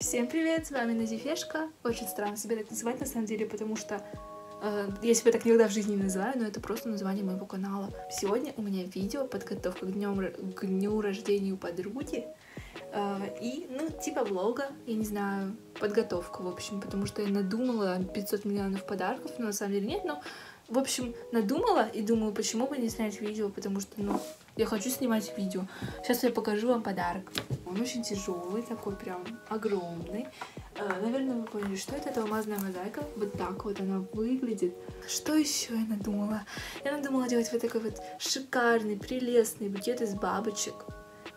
Всем привет, с вами Назифешка. Очень странно себя так называть на самом деле, потому что э, я себя так никогда в жизни не называю, но это просто название моего канала. Сегодня у меня видео подготовка к, днем, к дню рождения подруги. Э, и, ну, типа влога, я не знаю, подготовка, в общем, потому что я надумала 500 миллионов подарков, но на самом деле нет, но, в общем, надумала и думаю, почему бы не снять видео, потому что, ну, я хочу снимать видео. Сейчас я покажу вам подарок. Он очень тяжелый, такой прям огромный. Э, наверное, вы поняли, что это. Это алмазная мозаика. Вот так вот она выглядит. Что еще я надумала? Я надумала делать вот такой вот шикарный, прелестный букет из бабочек.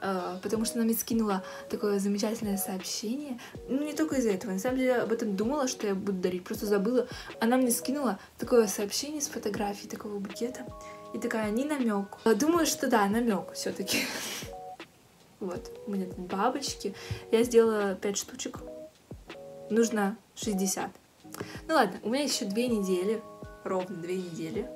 Uh, потому что она мне скинула такое замечательное сообщение. Ну, не только из-за этого. На самом деле, об этом думала, что я буду дарить, просто забыла. Она мне скинула такое сообщение с фотографией такого букета. И такая, не намек. Думаю, что да, намек все-таки. Вот, у меня тут бабочки. Я сделала 5 штучек. Нужно 60. Ну ладно, у меня еще две недели. Ровно две недели.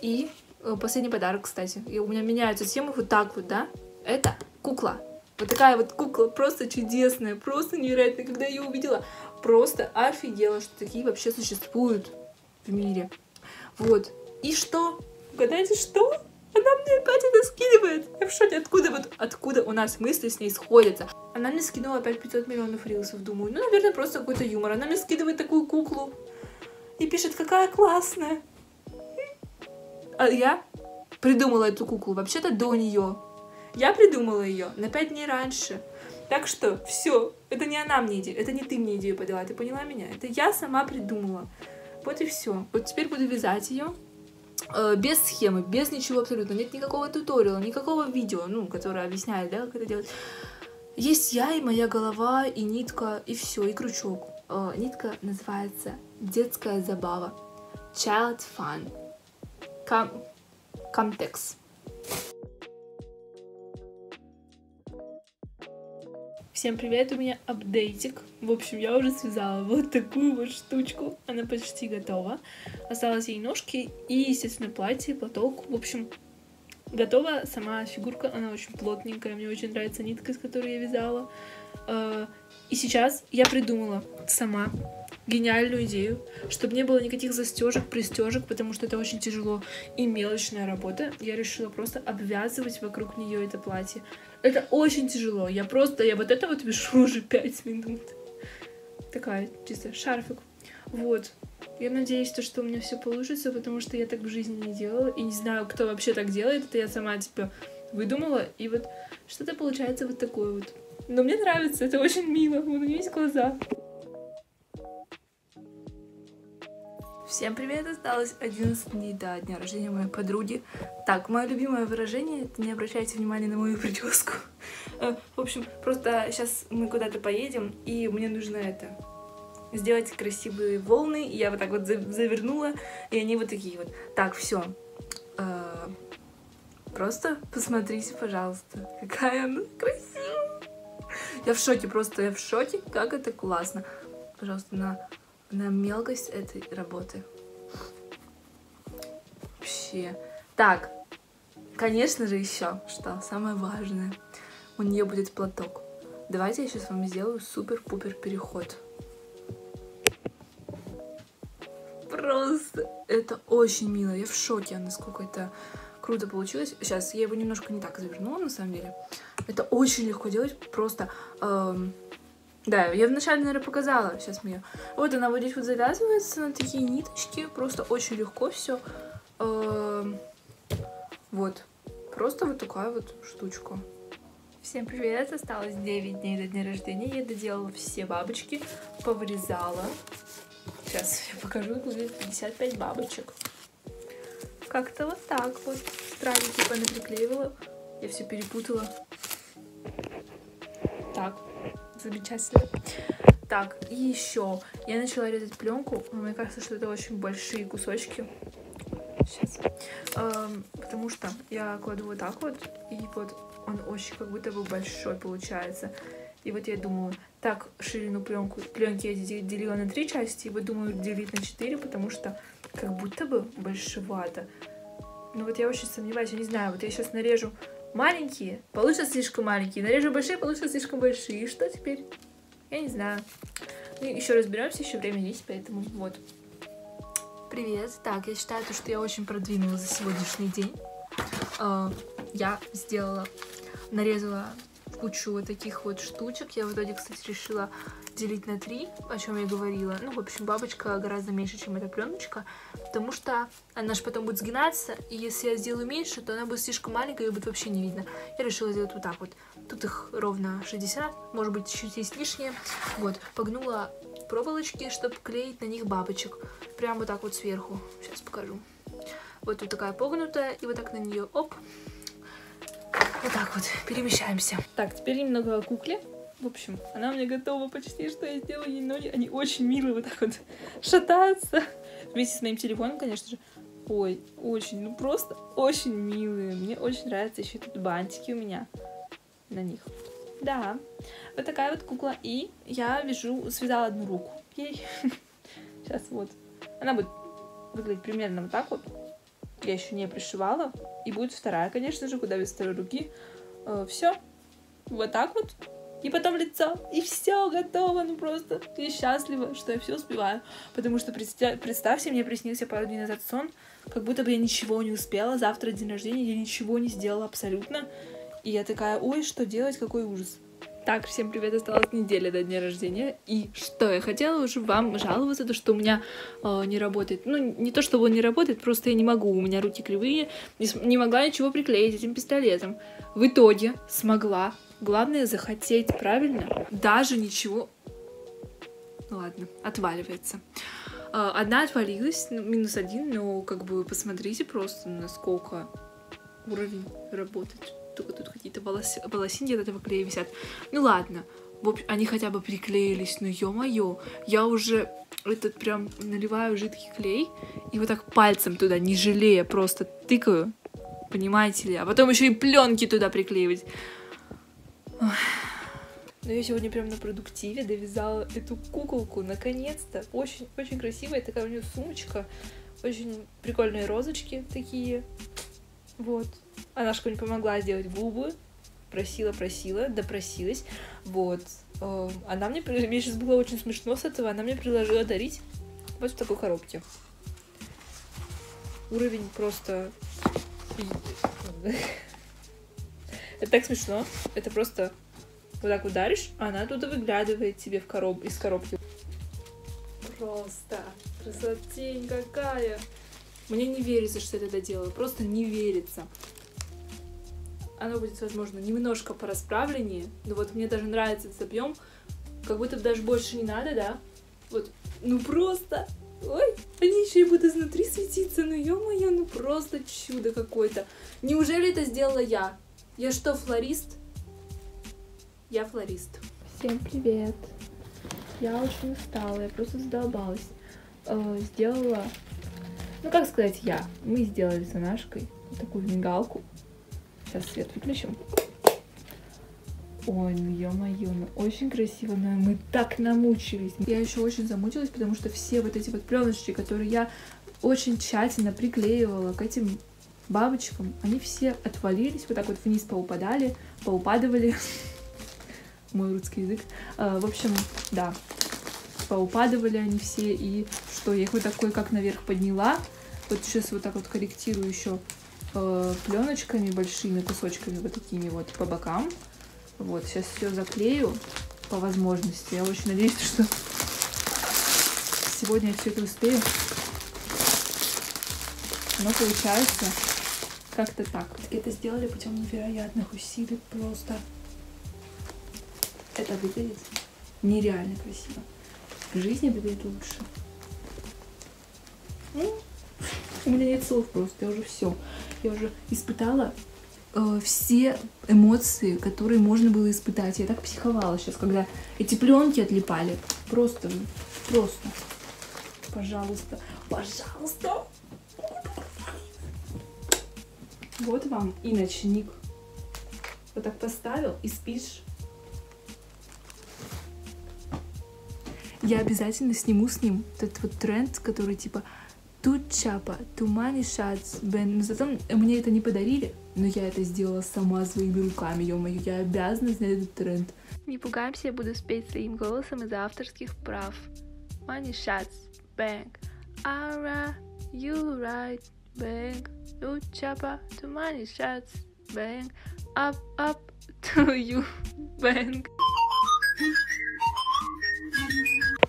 И э, последний подарок, кстати. И у меня меняются темы вот так вот, да? Это кукла. Вот такая вот кукла, просто чудесная, просто невероятная. Когда я ее увидела, просто офигела, что такие вообще существуют в мире. Вот. И что? Угадайте, что? Она мне опять это скидывает. Я в шоке, откуда вот, откуда у нас мысли с ней сходятся. Она мне скинула опять 500 миллионов рилсов, думаю. Ну, наверное, просто какой-то юмор. Она мне скидывает такую куклу и пишет, какая классная. А я придумала эту куклу вообще-то до нее. Я придумала ее на 5 дней раньше. Так что все, это не она мне идею, это не ты мне идею подала, ты поняла меня? Это я сама придумала. Вот и все. Вот теперь буду вязать ее. Э, без схемы, без ничего абсолютно. Нет никакого туториала, никакого видео, ну, которое объясняет, да, как это делать. Есть я и моя голова, и нитка, и все, и крючок. Э, нитка называется детская забава. Child fun. Ком... Комтекс. Всем привет, у меня апдейтик. В общем, я уже связала вот такую вот штучку. Она почти готова. Осталось ей ножки и, естественно, платье, платок. В общем, готова сама фигурка. Она очень плотненькая. Мне очень нравится нитка, из которой я вязала. А, и сейчас я придумала сама гениальную идею, чтобы не было никаких застежек, пристежек, потому что это очень тяжело и мелочная работа. Я решила просто обвязывать вокруг нее это платье. Это очень тяжело. Я просто, я вот это вот вешу уже 5 минут. Такая, чисто шарфик. Вот. Я надеюсь, то, что у меня все получится, потому что я так в жизни не делала. И не знаю, кто вообще так делает. Это я сама, типа, выдумала. И вот что-то получается вот такое вот. Но мне нравится, это очень мило. У меня есть глаза. Всем привет! Осталось 11 дней до дня рождения моей подруги. Так, мое любимое выражение — это не обращайте внимания на мою прическу. Э, в общем, просто сейчас мы куда-то поедем, и мне нужно это сделать красивые волны. Я вот так вот завернула, и они вот такие вот. Так, все. Э, просто посмотрите, пожалуйста, какая она красивая. Я в шоке, просто я в шоке, как это классно. Пожалуйста, на на мелкость этой работы. Вообще. Так, конечно же еще, что самое важное, у нее будет платок. Давайте я сейчас вам сделаю супер-пупер переход. Просто это очень мило. Я в шоке, насколько это круто получилось. Сейчас я его немножко не так завернула, на самом деле. Это очень легко делать. Просто эм, да, я вначале, наверное, показала. Сейчас мне... Вот она вот здесь вот завязывается на такие ниточки. Просто очень легко все. Эм, вот. Просто вот такая вот штучка. Всем привет! Осталось 9 дней до дня рождения. Я доделала все бабочки, повырезала. Сейчас я покажу. Будет 55 бабочек. Как-то вот так вот. Странно, типа, приклеивала. Я все перепутала. Так замечательно. Так, и еще. Я начала резать пленку. Мне кажется, что это очень большие кусочки. Сейчас. Эм, потому что я кладу вот так вот. И вот он очень как будто бы большой получается. И вот я думаю, так, ширину пленку, пленки я делила на три части, и вот думаю делить на четыре, потому что как будто бы большевато. Ну вот я очень сомневаюсь, я не знаю, вот я сейчас нарежу маленькие получатся слишком маленькие, нарежу большие, получатся слишком большие. Что теперь? Я не знаю. Ну, еще разберемся, еще время есть, поэтому вот. Привет. Так, я считаю, что я очень продвинула за сегодняшний день. А, я сделала, нарезала кучу вот таких вот штучек. Я в итоге, кстати, решила делить на три, о чем я говорила. Ну, в общем, бабочка гораздо меньше, чем эта пленочка, потому что она же потом будет сгинаться, и если я сделаю меньше, то она будет слишком маленькая и будет вообще не видно. Я решила сделать вот так вот. Тут их ровно 60, может быть, чуть есть лишнее. Вот, погнула проволочки, чтобы клеить на них бабочек. Прямо вот так вот сверху. Сейчас покажу. Вот тут такая погнутая, и вот так на нее, оп. Вот так вот, перемещаемся. Так, теперь немного о кукле. В общем, она меня готова почти, что я сделаю ей ноги. Они очень милые, вот так вот шатаются. Вместе с моим телефоном, конечно же. Ой, очень, ну просто очень милые. Мне очень нравятся еще тут бантики у меня на них. Да, вот такая вот кукла. И я вяжу, связала одну руку ей. Сейчас вот. Она будет выглядеть примерно вот так вот. Я еще не пришивала. И будет вторая, конечно же, куда без второй руки. Э, все. Вот так вот. И потом лицо. И все готово. Ну просто я счастлива, что я все успеваю. Потому что представьте, мне приснился пару дней назад сон, как будто бы я ничего не успела. Завтра день рождения, я ничего не сделала абсолютно. И я такая, ой, что делать, какой ужас. Так, всем привет, осталась неделя до дня рождения. И что я хотела уже вам жаловаться, то что у меня э, не работает. Ну, не то, чтобы он не работает, просто я не могу, у меня руки кривые, не, не могла ничего приклеить этим пистолетом. В итоге смогла. Главное захотеть правильно, даже ничего... Ну ладно, отваливается. Э, одна отвалилась, ну, минус один, но как бы посмотрите просто, насколько уровень работает только тут какие-то волос... волосинки от этого клея висят. Ну ладно, в общем, они хотя бы приклеились, ну ё-моё, я уже этот прям наливаю жидкий клей и вот так пальцем туда, не жалея, просто тыкаю, понимаете ли, а потом еще и пленки туда приклеивать. Ой. Но я сегодня прям на продуктиве довязала эту куколку, наконец-то. Очень-очень красивая такая у нее сумочка. Очень прикольные розочки такие. Вот. Анашка мне помогла сделать губы. Просила, просила, допросилась. Вот. Эм, она мне... Мне сейчас было очень смешно с этого. Она мне предложила дарить вот в такой коробке. Уровень просто... Это так смешно. Это просто вот так ударишь, а она оттуда выглядывает тебе в короб... из коробки. Просто красотень какая! Мне не верится, что я это делаю. Просто не верится оно будет, возможно, немножко порасправленнее, но вот мне даже нравится этот объем, как будто даже больше не надо, да? Вот, ну просто, ой, они еще и будут изнутри светиться, ну ё-моё, ну просто чудо какое-то. Неужели это сделала я? Я что, флорист? Я флорист. Всем привет. Я очень устала, я просто задолбалась. Э, сделала, ну как сказать я, мы сделали с Анашкой такую мигалку Сейчас свет выключим. Ой, ну ё-моё, ну очень красиво, но мы так намучились. Я еще очень замучилась, потому что все вот эти вот пленочки, которые я очень тщательно приклеивала к этим бабочкам, они все отвалились, вот так вот вниз поупадали, поупадывали. Мой русский язык. А, в общем, да, поупадывали они все, и что, я их вот такой как наверх подняла. Вот сейчас вот так вот корректирую еще э, пленочками большими кусочками вот такими вот по бокам. Вот, сейчас все заклею по возможности. Я очень надеюсь, что сегодня я все это успею. Но получается как-то так. Это сделали путем невероятных усилий просто. Это выглядит нереально красиво. В жизни выглядит лучше. Ну, у меня нет слов просто, я уже все я уже испытала э, все эмоции, которые можно было испытать. Я так психовала сейчас, когда эти пленки отлипали. Просто, просто. Пожалуйста, пожалуйста. Вот вам и ночник. Вот так поставил и спишь. Я обязательно сниму с ним этот вот тренд, который типа Тут чапа, тумани шац, бен. Но зато мне это не подарили, но я это сделала сама своими руками, ё-моё, я обязана снять этот тренд. Не пугаемся, я буду спеть своим голосом из-за авторских прав. Money shots, bang. Ара, you right, bang. You chapa to money shots, bang. Up, up to you, bang.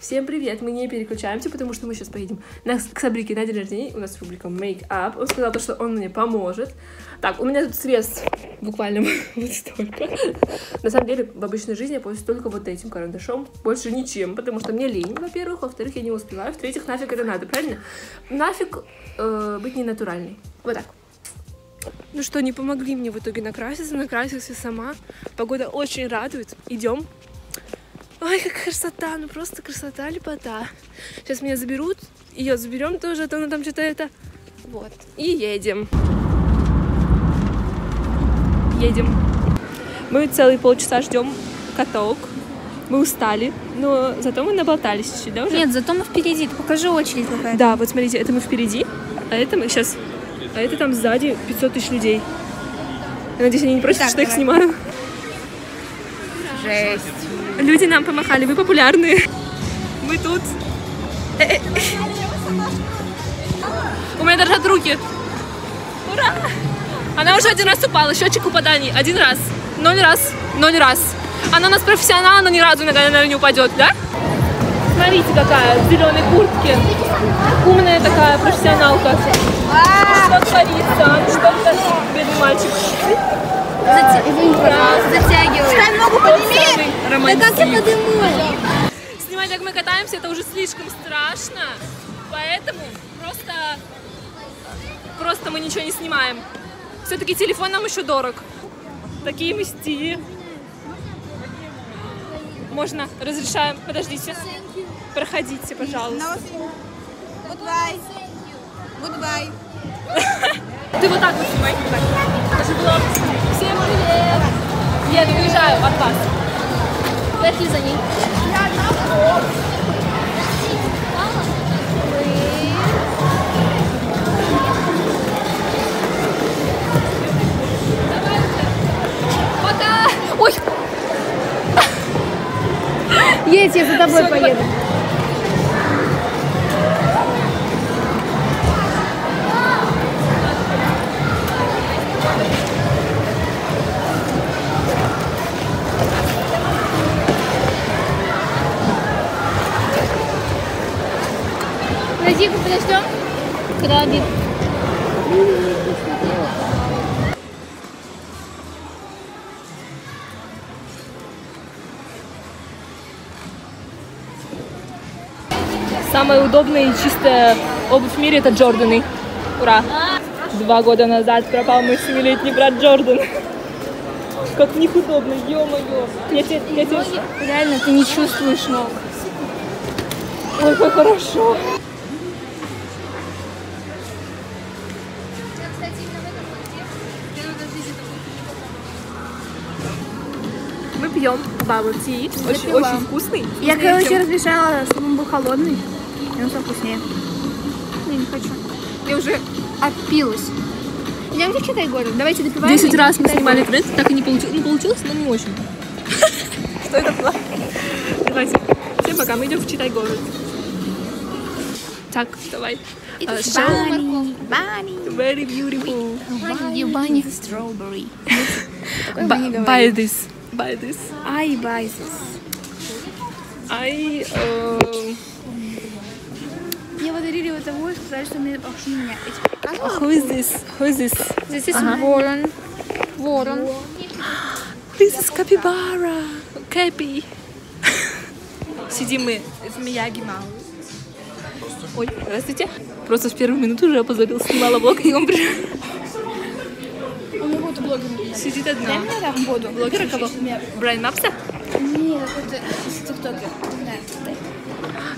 Всем привет! Мы не переключаемся, потому что мы сейчас поедем на, к Сабрике на день рождения. У нас рубрика Make Up. Он сказал, то, что он мне поможет. Так, у меня тут средств буквально вот столько. На самом деле, в обычной жизни я пользуюсь только вот этим карандашом, больше ничем, потому что мне лень, во-первых, во-вторых, я не успеваю, в-третьих, нафиг это надо, правильно? Нафиг э, быть ненатуральной. Вот так. Ну что, не помогли мне в итоге накраситься, накрасилась сама. Погода очень радует. Идем. Ой, как красота, ну просто красота, лепота. Сейчас меня заберут, ее заберем тоже, а то она там что-то это... Вот. И едем. Едем. Мы целые полчаса ждем каток. Мы устали, но зато мы наболтались чуть-чуть, да, уже? Нет, зато мы впереди. Ты покажи очередь какая Да, вот смотрите, это мы впереди, а это мы сейчас... А это там сзади 500 тысяч людей. Я надеюсь, они не просят, Так, что я их давай. снимаю. Жесть. Люди нам помахали, вы популярны. Мы тут. Э-э. У меня дрожат руки. Ура! Она уже один раз упала, счетчик упаданий. Один раз. Ноль раз. Ноль раз. Она у нас профессионал, она ни разу, наверное, не упадет, да? Смотрите, какая в зеленой куртке. Умная такая профессионалка. Что творится? Что творится, бедный мальчик? Затягивай. Ставь ногу подними. Да как я подниму? Снимать, как мы катаемся, это уже слишком страшно. Поэтому просто, просто мы ничего не снимаем. Все-таки телефон нам еще дорог. Такие мы стили. Можно, разрешаем. Подождите. Проходите, пожалуйста. Goodbye. Goodbye. Ты вот так вот снимай. Даже было. Всем привет. Еду, уезжаю от вас. Пошли за ней. Пока! Ой, Есть, я за тобой Всё, поеду. Обид. Самая удобная и чистая обувь в мире это Джорданы. Ура! Два года назад пропал мой семилетний брат Джордан. Как в них удобно, ё-моё. Я тебе, я тебе... Реально, ты не чувствуешь ног. Ой, как хорошо. Пьем бабл ти. Очень, очень вкусный. Я, короче, чем- размешала, чтобы он был холодный. И он стал вкуснее. Не, не хочу. Я уже Отпилась. Идемте в Китай город. Давайте допиваем. 10 и раз мы снимали тред, так и не получилось. Ну, получилось, но не очень. Что это было? Давайте. Всем пока, мы идем в Читай город. Так, давай. Bunny, bunny. very beautiful. You bunny strawberry. Bu- buy this. Buy this. I buy this. I uh, Мне подарили вот того сказали, что мне похож на меня. who is this? Who is this? Здесь есть ворон. Ворон. This is capybara. Cappy. Сидим мы с Мияги Маус. Ой, здравствуйте. Просто в первую минуту уже опозорил, снимала влог, и он пришел. Блогер. Сидит одна. Дай мне там воду. Блогера кого? Брайан Мапса? Нет, какой-то тиктокер.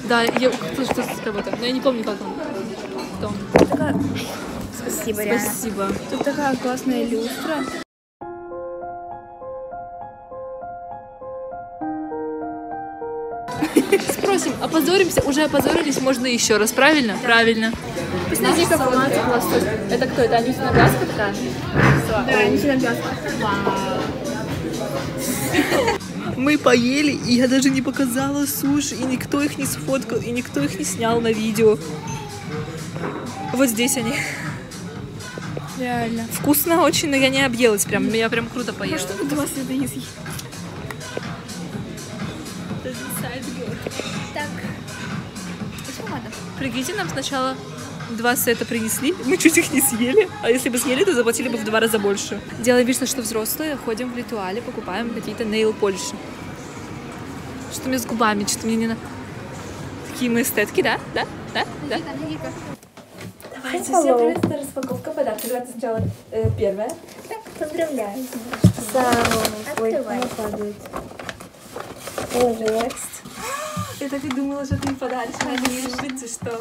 Да. Да, я кто что с кого-то. Но я не помню, как он. Кто он? Спасибо. Спасибо. Тут такая классная люстра. Спросим, опозоримся? Уже опозорились, можно еще раз, правильно? Правильно. Посмотри, как он. Это кто? Это Анютина глазка такая? Да, сильно пятка. Мы поели, и я даже не показала суши, и никто их не сфоткал, и никто их не снял на видео. Вот здесь они. Реально. Вкусно очень, но я не объелась прям. Я прям круто поела. Ну что ты два света не съешь? Так. Почему надо? Прикиньте, нам сначала два сета принесли, мы чуть их не съели, а если бы съели, то заплатили бы в два раза больше. Делаем вид, что взрослые, ходим в ритуале, покупаем какие-то нейл полиши. Что мне с губами, что мне не на... Такие мы эстетки, да? Да? Да? Да? Давайте, всем привет, это распаковка подарка. Давайте сначала э, первое. Так, поздравляю. Открывай. Текст. Я так и думала, что ты подаришь. Надо не решиться, что...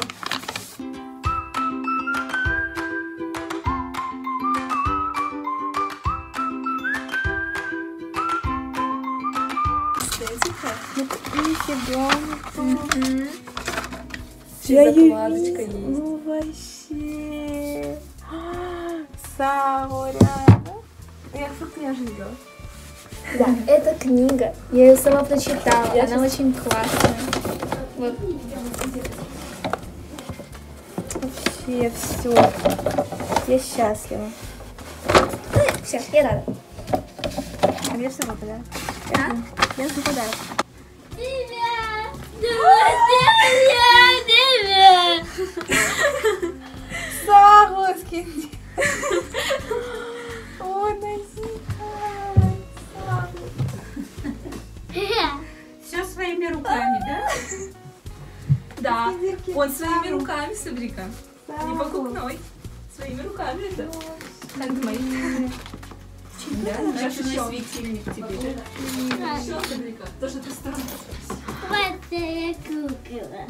Нифига. Еще закладочка есть. Ну вообще. Реально. Я факт не ожидала. Да, это книга. Я ее сама прочитала. Я Она очень классная. Вот. Вообще все. Я счастлива. Все, я рада. А мне все да? А? Я жду подарок. Сагоски. Ой, Да. Он своими руками, смотри-ка. Не покупной. Своими руками это. Handmade. Да, наш еще светильник тебе. Еще, смотри-ка. То, что ты сторону. Вот я купила.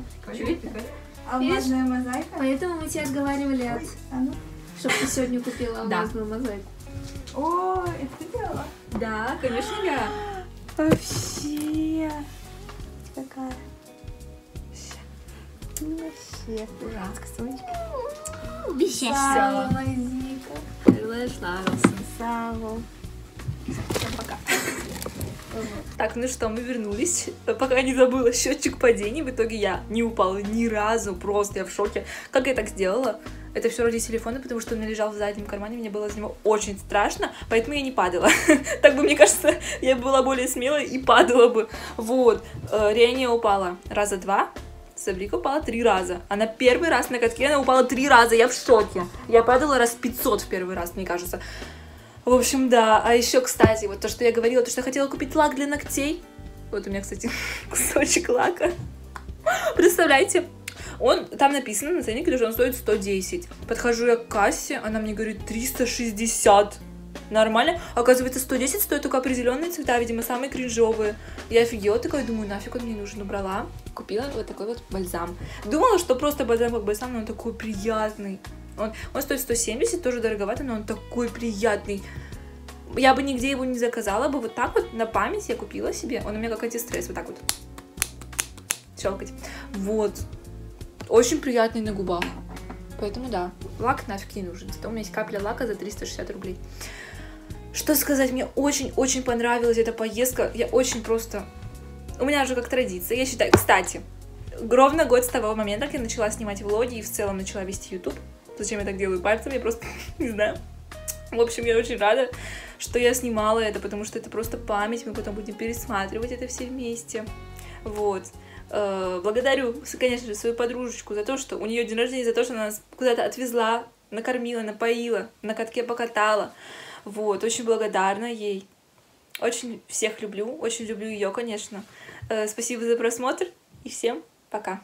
Алмазная мозаика. Поэтому мы тебе отговаривали от... А ну. Чтобы ты сегодня купила Да. алмазную мозаику. О, это ты делала? Да, конечно, я. Вообще. Какая. Вообще. Дурацкая сумочка. Без Сало, Назика. Делаешь нравился. Сало. Так, ну что, мы вернулись. Пока не забыла счетчик падений. В итоге я не упала ни разу. Просто я в шоке. Как я так сделала? Это все ради телефона, потому что он лежал в заднем кармане, мне было за него очень страшно, поэтому я не падала. Так бы, мне кажется, я была более смелой и падала бы. Вот. Э, Рения упала раза два, Сабрика упала три раза. А на первый раз на катке она упала три раза. Я в шоке. Я падала раз 500 в первый раз, мне кажется. В общем, да. А еще, кстати, вот то, что я говорила, то, что я хотела купить лак для ногтей. Вот у меня, кстати, кусочек лака. Представляете? Он, там написано на ценнике, что он стоит 110. Подхожу я к кассе, она мне говорит 360. Нормально. Оказывается, 110 стоит только определенные цвета, видимо, самые кринжовые. Я офигела такая, думаю, нафиг он мне нужен. Убрала, купила вот такой вот бальзам. Думала, что просто бальзам как бальзам, но он такой приятный. Он, он стоит 170, тоже дороговато, но он такой приятный. Я бы нигде его не заказала бы. Вот так вот на память я купила себе. Он у меня как антистресс, вот так вот. Щелкать. Вот. Очень приятный на губах. Поэтому да, лак нафиг не нужен. Зато у меня есть капля лака за 360 рублей. Что сказать, мне очень-очень понравилась эта поездка. Я очень просто... У меня уже как традиция, я считаю. Кстати, ровно год с того момента, как я начала снимать влоги и в целом начала вести YouTube. Зачем я так делаю пальцем, я просто не знаю. В общем, я очень рада, что я снимала это, потому что это просто память, мы потом будем пересматривать это все вместе. Вот. Э, Благодарю, конечно же, свою подружечку за то, что у нее день рождения, за то, что она нас куда-то отвезла, накормила, напоила, на катке покатала. Вот, очень благодарна ей. Очень всех люблю, очень люблю ее, конечно. Э, Спасибо за просмотр и всем пока.